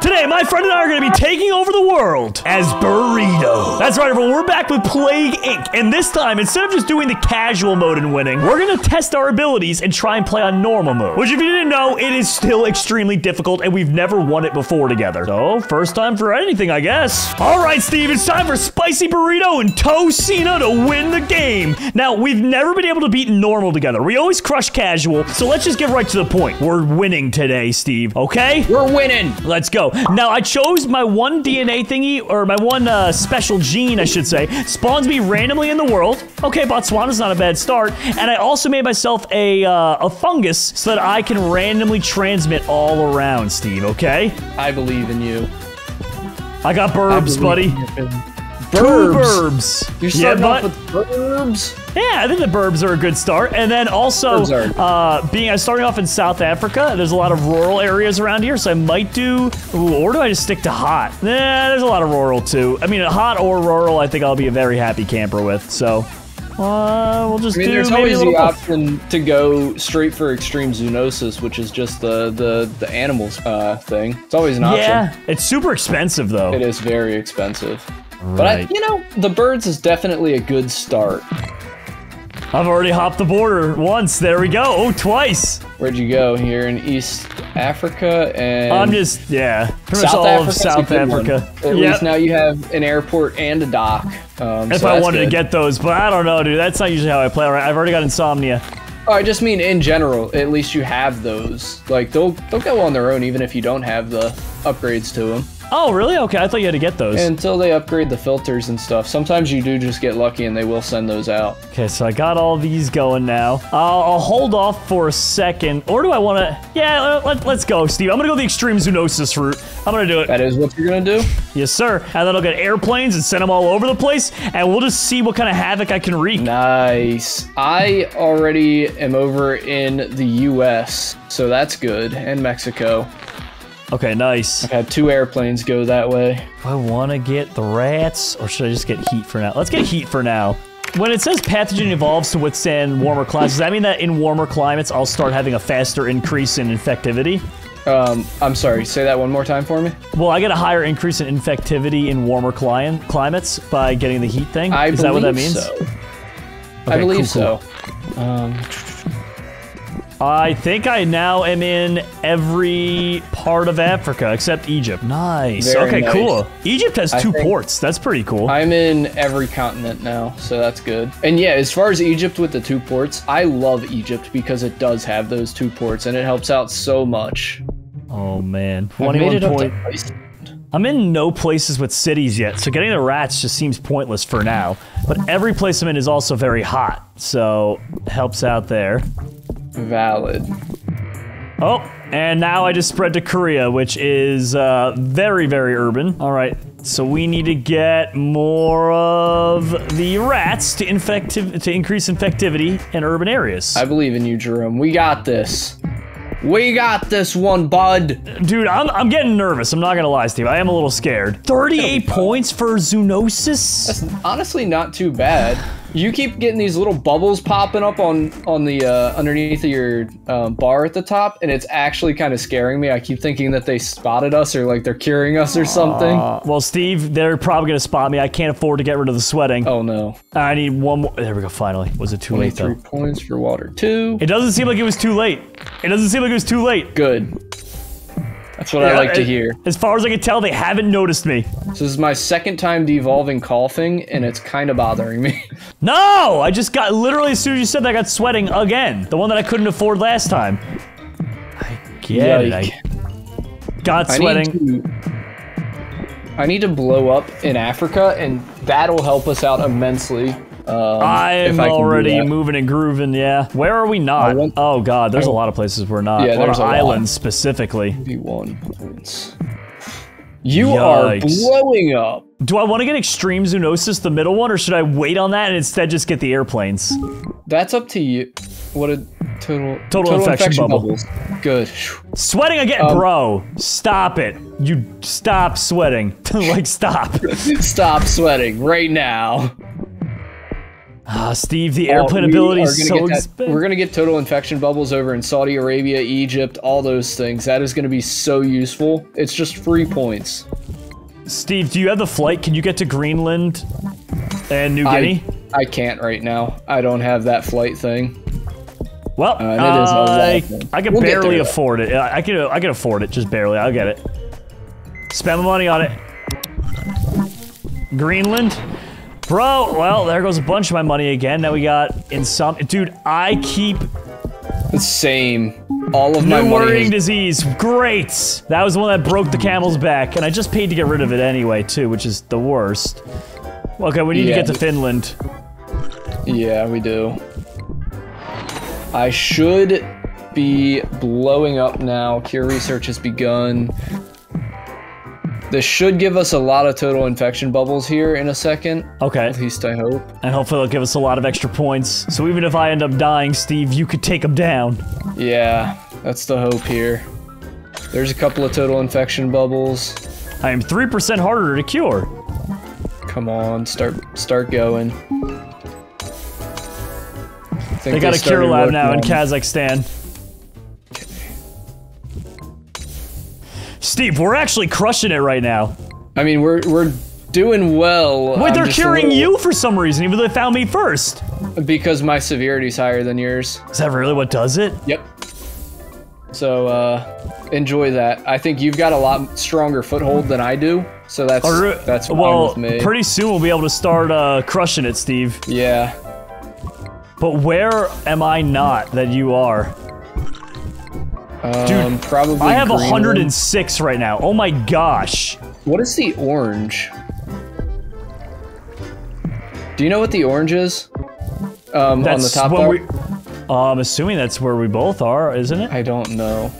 Today, my friend and I are going to be taking over the world as Burrito. That's right, everyone. We're back with Plague Inc. And this time, instead of just doing the casual mode and winning, we're going to test our abilities and try and play on normal mode. Which, if you didn't know, it is still extremely difficult, and we've never won it before together. So, first time for anything, I guess. All right, Steve, it's time for Spicy Burrito and Tocino to win the game. Now, we've never been able to beat normal together. We always crush casual, so let's just get right to the point. We're winning today, Steve, okay? We're winning. Let's go. Now, I chose my one DNA thingy, or my one uh, special gene, I should say, spawns me randomly in the world. Okay, Botswana's not a bad start. And I also made myself a, uh, a fungus so that I can randomly transmit all around, Steve, okay? I believe in you. I got burbs, buddy. Two Burbs. burbs. You're yeah, starting off with burbs. Yeah, I think the burbs are a good start. And then also, uh, being I'm starting off in South Africa, there's a lot of rural areas around here, so I might do. Ooh, or do I just stick to hot? Nah, there's a lot of rural too. I mean, hot or rural, I think I'll be a very happy camper with. So, uh, we'll just I mean, do there's always the option to go straight for extreme zoonosis, which is just the the the animals uh, thing. It's always an option. Yeah, it's super expensive though. It is very expensive. But I, you know, the birds is definitely a good start. I've already hopped the border once. There we go. Oh, twice. Where'd you go? Here in East Africa and I'm just yeah, pretty much South of South good one. Africa. At Yep. least now you have an airport and a dock. Um, If so I wanted good. to get those, but I don't know, dude. That's not usually how I play. All right, I've already got insomnia. Oh, I just mean in general. At least you have those. Like they'll they'll go on their own even if you don't have the upgrades to them Oh, really? Okay, I thought you had to get those. until they upgrade the filters and stuff. Sometimes you do just get lucky and they will send those out. okay, so I got all these going now. I'll, I'll hold off for a second. Or do I want to? Yeah, uh, let, us go, Steve. I'm going to go the extreme zoonosis route. I'm going to do it. That is what you're gonna do. Yes, sir. And then I'll get airplanes and send them all over the place. And we'll just see what kind of havoc I can wreak. Nice. I already am over in the U.S., so that's good, and Mexico. Okay, nice. I've had two airplanes go that way. Do I want to get the rats or should I just get heat for now? Let's get heat for now. When it says pathogen evolves to withstand warmer climates, does that mean that in warmer climates I'll start having a faster increase in infectivity? Um, I'm sorry. Say that one more time for me. Well, I get a higher increase in infectivity in warmer cli- climates by getting the heat thing. I Is that what that means? so. Okay, I believe cool, cool. so. Um, I think I now am in every part of Africa except Egypt. Nice. Very okay, nice. cool. Egypt has I two ports. That's pretty cool. I'm in every continent now, so that's good. And yeah, as far as Egypt with the two ports, I love Egypt because it does have those two ports and it helps out so much. oh man, I made 21 it up point. to Iceland. I'm in no places with cities yet, so getting the rats just seems pointless for now. But every place I'm in is also very hot, so helps out there. Valid. Oh, and now I just spread to Korea, which is uh, very, very urban. All right, so we need to get more of the rats to infective to increase infectivity in urban areas. I believe in you, Jerome. We got this. We got this one, bud. Dude, I'm, I'm getting nervous. I'm not gonna lie, Steve. I am a little scared. 38 points for zoonosis. That's honestly not too bad. You keep getting these little bubbles popping up on on the uh, underneath of your um, bar at the top, and it's actually kind of scaring me. I keep thinking that they spotted us or like they're curing us or something. Uh, well, Steve, they're probably gonna spot me. I can't afford to get rid of the sweating. oh no! I need one more. There we go. Finally, was it too late though? points for water two. It doesn't seem like it was too late. It doesn't seem like it was too late. Good. That's what I like to hear. As far as I can tell, they haven't noticed me. This is my second time devolving coughing, and it's kind of bothering me. No, I just got literally as soon as you said that, I got sweating again. The one that I couldn't afford last time. I get it. I got I sweating. need to. I need to blow up in Africa, and that'll help us out immensely. Um, I'm already moving and grooving, yeah. Where are we not? Want- oh god, there's a lot of places we're not. Yeah, there's of a lot. islands specifically. V1 points. You are blowing up. Do I want to get extreme zoonosis, the middle one, or should I wait on that and instead just get the airplanes? That's up to you. What a total Total infection bubble. bubbles. Good. Sweating again, Um, bro. Stop it. You stop sweating. like stop. Stop sweating right now. Ah, Steve, the airplane ability is so get that- expensive. We're gonna get total infection bubbles over in Saudi Arabia, Egypt, all those things. That is gonna be so useful. It's just free points. Steve, do you have the flight? Can you get to Greenland and New Guinea? I, I can't right now. I don't have that flight thing. well, is I, I can We'll barely there, afford it. I can I can afford it, just barely. I'll get it. Spend my money on it. Greenland. Bro, well, there goes a bunch of my money again. Now we got in some dude, I keep The same. All of my New money. worrying is- disease. Great. That was the one that broke the camel's back, and I just paid to get rid of it anyway, too, which is the worst. Okay, we need Yeah. to get to Finland. Yeah, we do. I should be blowing up now. Cure research has begun. This should give us a lot of total infection bubbles here in a second. Okay, At least I hope. and hopefully they'll give us a lot of extra points. So even if I end up dying, Steve, you could take them down. Yeah, that's the hope here. There's a couple of total infection bubbles. I am 3% harder to cure. Come on, start start going. Think They got a cure lab now in Kazakhstan. Steve, we're actually crushing it right now. I mean, we're we're doing well. Wait, I'm they're curing little- you for some reason, even though they found me first. because my severity's higher than yours. Is that really what does it? Yep. So uh, enjoy that. I think you've got a lot stronger foothold than I do, so that's Or- that's fine well, with me. pretty soon we'll be able to start uh, crushing it, Steve. yeah. But where am I not that you are? Um, probably. I have Greenland. 106 right now. Oh my gosh. What is the orange? Do you know what the orange is? Um, on the top bar? we. Uh, I'm assuming that's where we both are, isn't it? I don't know.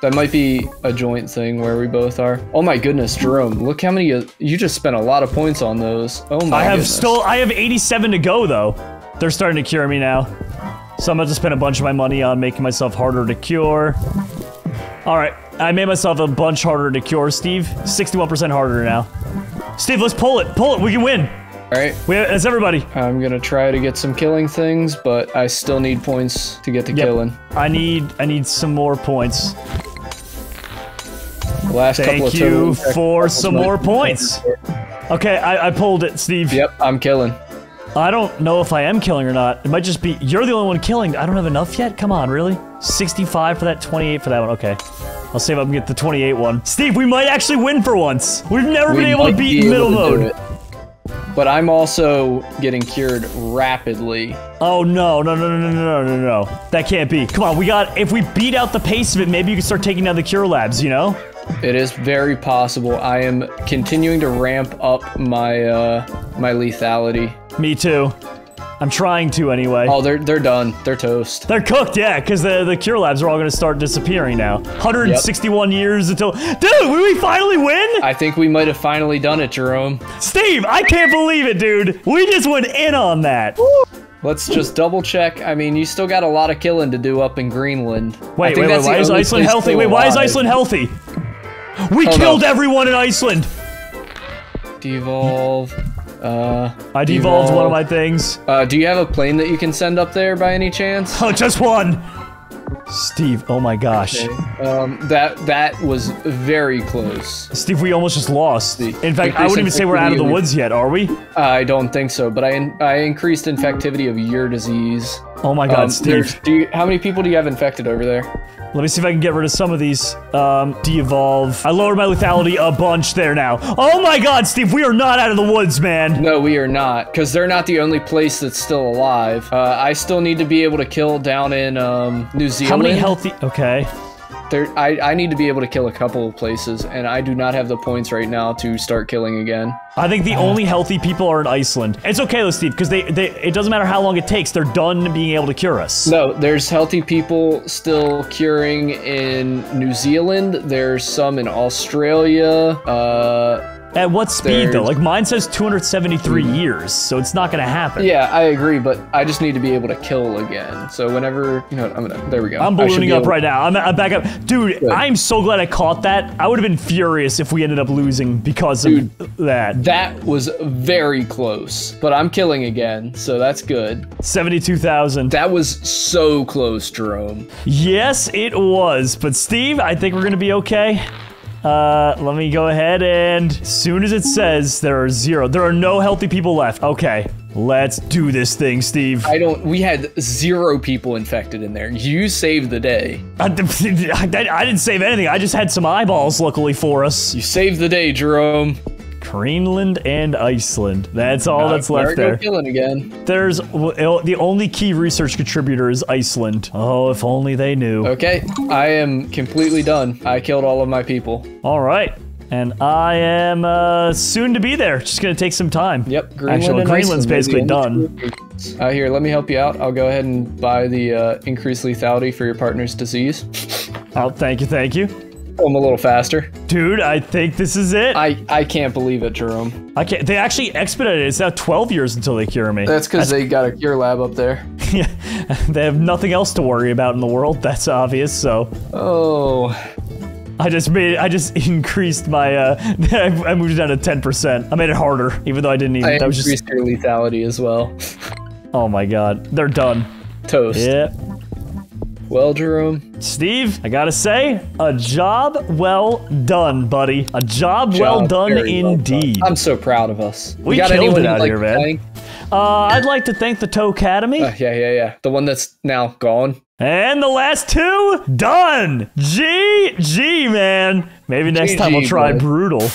That might be a joint thing where we both are. Oh my goodness, Jerome! Look how many you, you just spent a lot of points on those. Oh my I have goodness. still. I have 87 to go though. They're starting to cure me now. So I'm about to spend a bunch of my money on making myself harder to cure. All right, I made myself a bunch harder to cure, Steve. 61% harder now. Steve, let's pull it. Pull it. We can win. All right. We, that's everybody. I'm gonna try to get some killing things, but I still need points to get the Yep. killing. I need I need some more points. The last couple Thank you for some more points. Okay, I, I pulled it, Steve. Yep, I'm killing. I don't know if I am killing or not. It might just be you're the only one killing. I don't have enough yet. Come on, really? 65 for that, 28 for that one. Okay. I'll if I can get the 28 one. Steve, we might actually win for once. We've never We been able to beat be middle to mode. But I'm also getting cured rapidly. Oh no, no, no, no, no, no, no, no. That can't be. Come on, we got if we beat out the pace of it, maybe you can start taking down the cure labs, you know? It is very possible. I am continuing to ramp up my uh, my lethality. Me too. I'm trying to anyway. Oh, they're they're done. They're toast. They're cooked, yeah, because the, the cure labs are all going to start disappearing now. 161 years until. Dude, will we finally win? I think we might have finally done it, Jerome. Steve, I can't believe it, dude. We just went in on that. Let's just double check. I mean, you still got a lot of killing to do up in Greenland. Wait, wait, wait. Why is Iceland healthy? Wait, why is. Iceland healthy? We Oh, no. killed everyone in Iceland. Devolve. Uh, I devolved one of my things. uh, do you have a plane that you can send up there by any chance? Oh, just one. Steve, oh my gosh. Um, that that was very close. Steve, we almost just lost. In fact, I wouldn't even say we're out of the woods yet, are we? I don't think so, but I in, I increased infectivity of your disease. Oh my god, Um, Steve. do you, how many people do you have infected over there? Let me see if I can get rid of some of these. Um, de-evolve. I lowered my lethality a bunch there now. Oh my god, Steve, we are not out of the woods, man. No, we are not, because they're not the only place that's still alive. Uh, I still need to be able to kill down in um, New Zealand. How many healthy... Okay. There, I, I need to be able to kill a couple of places, and I do not have the points right now to start killing again. I think the only healthy people are in Iceland. It's okay though, Steve, because they, they it doesn't matter how long it takes. They're done being able to cure us. No, there's healthy people still curing in New Zealand. There's some in Australia. Uh, At what speed though? Like mine says 273 hmm. years, so it's not gonna happen. Yeah, I agree, but I just need to be able to kill again. So whenever you know, what, I'm gonna. There we go. I'm ballooning up able- right now. I'm, I'm back up. Dude, Good. I'm so glad I caught that. I would have been furious if we ended up losing because of that. That was very close, but I'm killing again, so that's good. 72,000. That was so close, Jerome. Yes, it was. But Steve, I think we're gonna be okay. Uh, let me go ahead and as soon as it says there are zero, there are no healthy people left. Okay, let's do this thing, Steve. I don't. We had zero people infected in there. You saved the day. I, I didn't save anything. I just had some eyeballs, luckily for us. You saved the day, Jerome. Greenland and Iceland. That's all that's left there. there. Go killing again. There's the only key research contributor is Iceland. Oh, if only they knew. Okay, I am completely done. I killed all of my people. All right. And I am uh, soon to be there. Just gonna take some time. Yep, Greenland Actually, and Greenland's Iceland basically done. Uh, here, let me help you out. I'll go ahead and buy the uh, increased lethality for your partner's disease. Oh, thank you, thank you, I'm a little faster. dude. I think this is it. I, I I can't believe it, Jerome. I can't. They actually expedited it. It's now 12 years until they cure me. That's because they got a cure lab up there. Yeah, they have nothing else to worry about in the world. That's obvious. So Oh, I just made. I just increased my. Uh, I moved it down to 10%. I made it harder, even though I didn't even. I that was just. increased your lethality as well. Oh my god, they're done. Toast. Yeah. Well, Jerome, Steve, I gotta say, a job well done, buddy. A job, well done very well done. indeed. I'm so proud of us. We got killed it out like here, man. thank? uh, I'd like to thank the Toe Academy. Uh, yeah, yeah, yeah. The one that's now gone. And the last two, done. GG, man. Maybe next time we'll try bud. brutal.